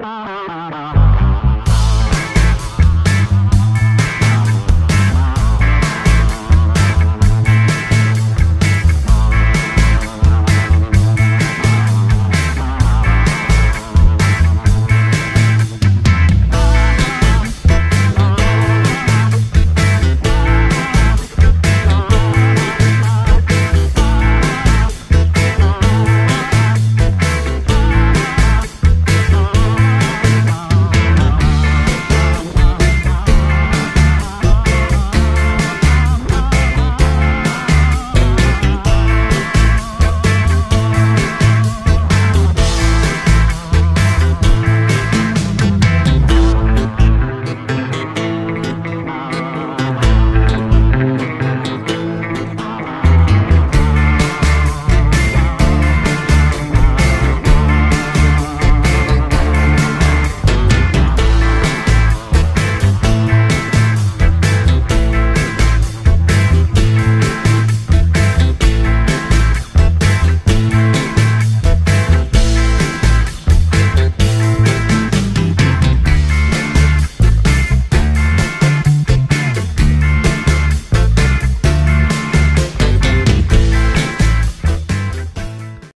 Ah,